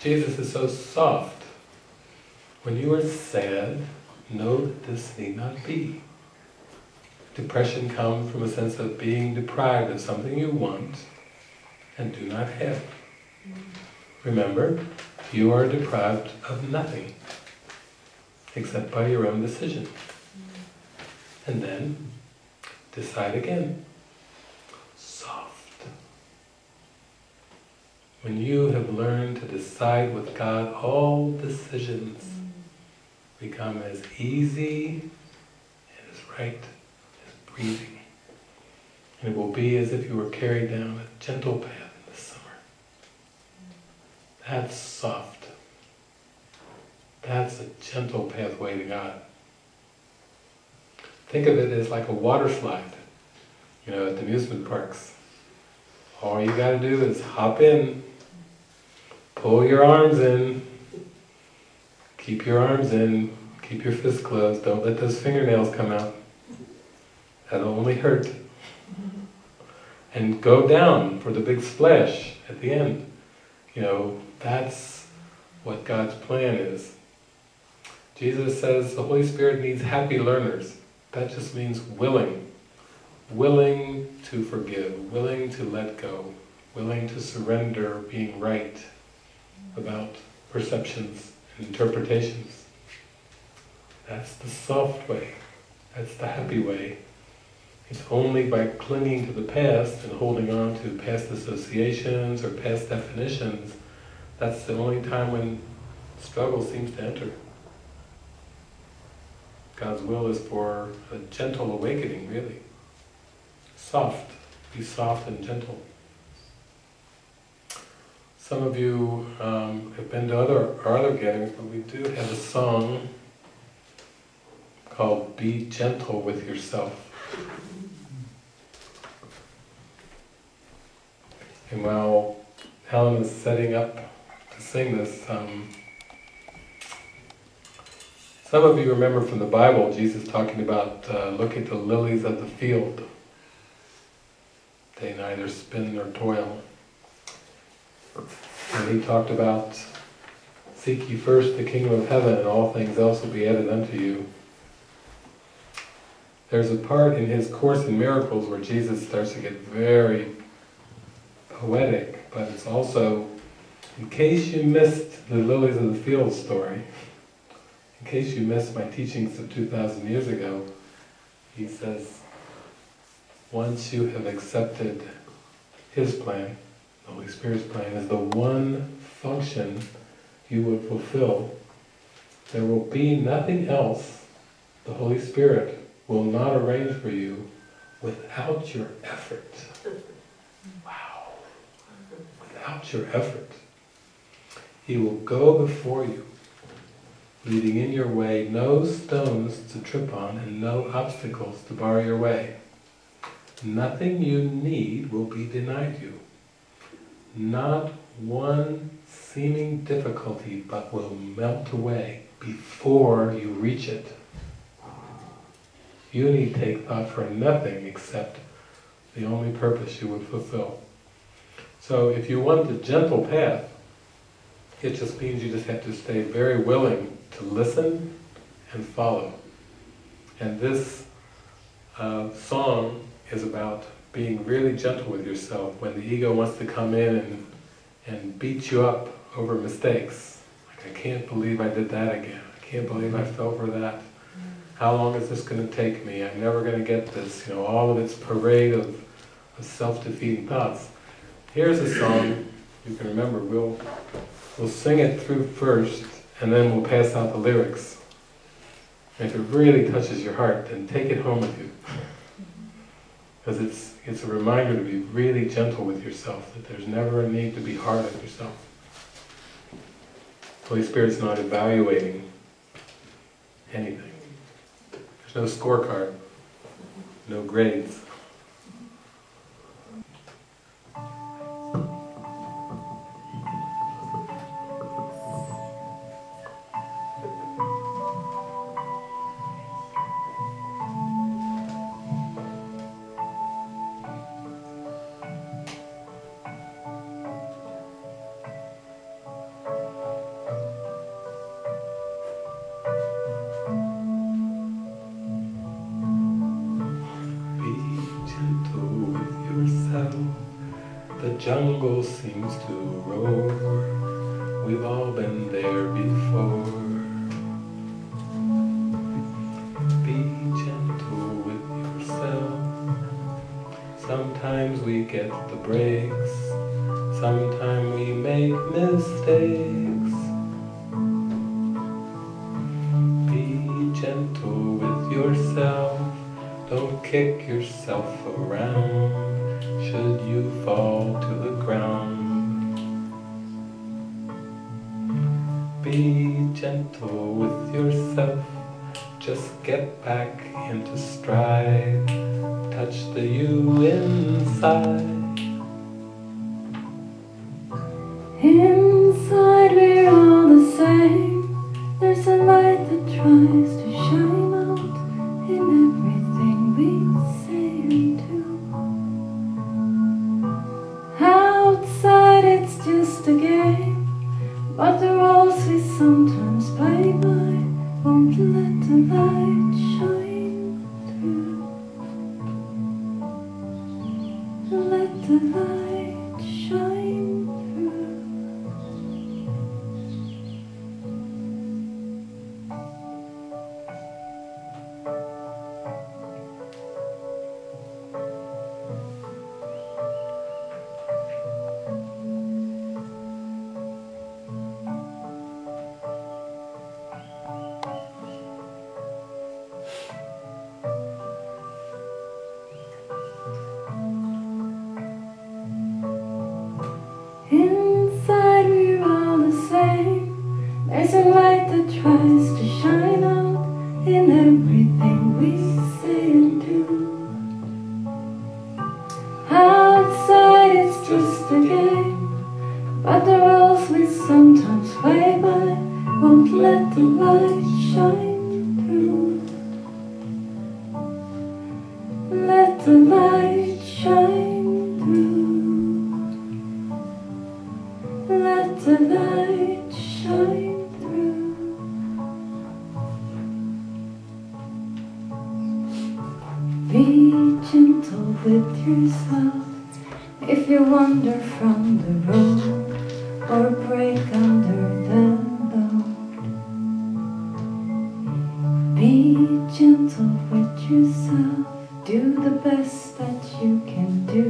Jesus is so soft. When you are sad, know that this need not be. Depression comes from a sense of being deprived of something you want and do not have. Remember, you are deprived of nothing except by your own decision. And then decide again. Soft. When you have learned to decide with God, all decisions become as easy and as right as breathing. And it will be as if you were carried down a gentle path in the summer. That's soft. That's a gentle pathway to God. Think of it as like a water slide, you know, at the amusement parks. All you gotta do is hop in, pull your arms in, keep your arms in, keep your fists closed, don't let those fingernails come out. That'll only hurt. And go down for the big splash at the end. You know, that's what God's plan is. Jesus says the Holy Spirit needs happy learners. That just means willing. Willing to forgive, willing to let go, willing to surrender being right about perceptions and interpretations. That's the soft way. That's the happy way. It's only by clinging to the past and holding on to past associations or past definitions, that's the only time when struggle seems to enter. God's will is for a gentle awakening, really. Soft. Be soft and gentle. Some of you um, have been to other our other gatherings, but we do have a song called "Be Gentle with Yourself." And while Helen is setting up to sing this, um, some of you remember from the Bible Jesus talking about uh, look at the lilies of the field. They neither spin nor toil. And he talked about seek ye first the kingdom of heaven and all things else will be added unto you. There's a part in his Course in Miracles where Jesus starts to get very poetic, but it's also, in case you missed the lilies of the field story, in case you missed my teachings of 2,000 years ago, he says, once you have accepted his plan, Holy Spirit's plan, is the one function you would fulfill, there will be nothing else the Holy Spirit will not arrange for you without your effort. Wow. Without your effort. He will go before you leaving in your way no stones to trip on and no obstacles to bar your way. Nothing you need will be denied you. Not one seeming difficulty but will melt away before you reach it. You need take thought for nothing except the only purpose you would fulfill. So if you want the gentle path, it just means you just have to stay very willing to listen and follow. And this uh, song is about being really gentle with yourself when the ego wants to come in and, and beat you up over mistakes. Like, I can't believe I did that again. I can't believe I fell for that. How long is this going to take me? I'm never going to get this. You know, all of its parade of, of self-defeating thoughts. Here's a song you can remember. We'll, we'll sing it through first, and then we'll pass out the lyrics. And if it really touches your heart, then take it home with you. Because it's, it's a reminder to be really gentle with yourself, that there's never a need to be hard on yourself. Holy Spirit's not evaluating anything. There's no scorecard, no grades. Jungle seems to roar. We've all been there before. Be gentle with yourself. Sometimes we get the breaks. Sometimes we make mistakes. Be gentle with yourself. Don't kick yourself around should you fall to the ground. Be gentle with yourself, just get back into stride. Touch the you inside. But the rules we sometimes play by won't let the light There's a light that tries to shine out in everything we say and do. Outside it's just a game, but the rules we sometimes play by won't let the light shine through. Let the light yourself if you wander from the road or break under the load. Be gentle with yourself. Do the best that you can do.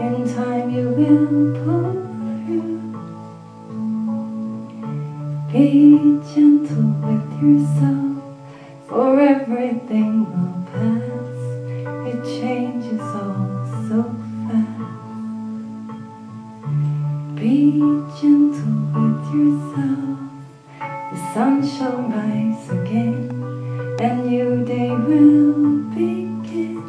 In time you will pull through. Be gentle with yourself, yourself. The sun shall rise again, and new day will begin.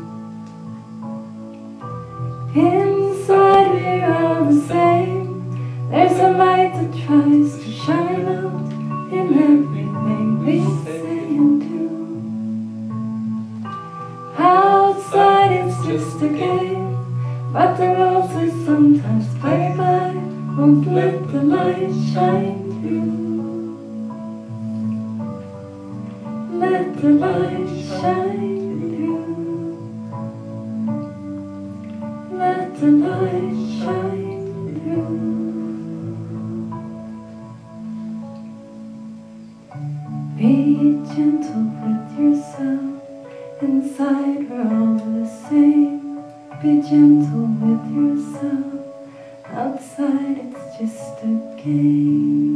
Inside we're all the same. There's a light that tries to shine out in everything we say and do. Outside it's just a game, but the rules we sometimes won't let the light shine through. Let the light shine through. Let the light shine through. Be gentle with yourself. Inside we're all the same. Be gentle with yourself. Outside just a game.